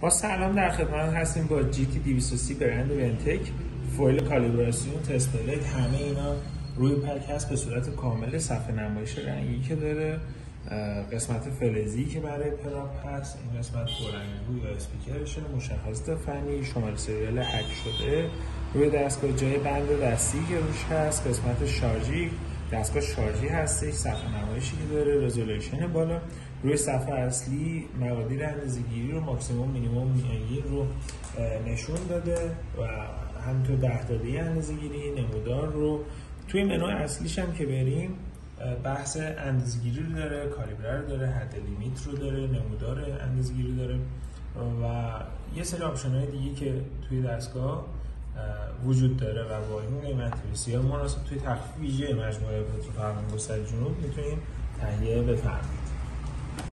با سلام در خدمت هستیم با GT 230 برند ونتک فویل کالیبراسیون test plate همه اینا روی pack هست به صورت کامل صفحه نمایش رنگی که داره. قسمت فلزی که برای probe هست این قسمت پررنگی یا اسپیکرشه مشخصات فنی شماره سریال حک شده. روی دستگاه جای بند دستی که روش هست قسمت شارژی. دستگاه شارژی هستش صفحه نمایشی که داره resolution بالا. روی صفحه اصلی مقادیر اندازه‌گیری رو ماکسیموم مینیمم میانگین رو نشون داده و همینطور ده داده اندازه‌گیری نمودار رو. توی منو اصلیش هم که بریم بحث اندازه‌گیری رو داره کالیبره رو داره حد limit رو داره نمودار اندازه‌گیری داره و یه سری option های دیگه که توی دستگاه وجود داره و با این قیمت بسیار مناسب توی تخفیف ویژه مجموعه پتروفرمان گستر جنوب می‌تونیم تهیه بفرمایید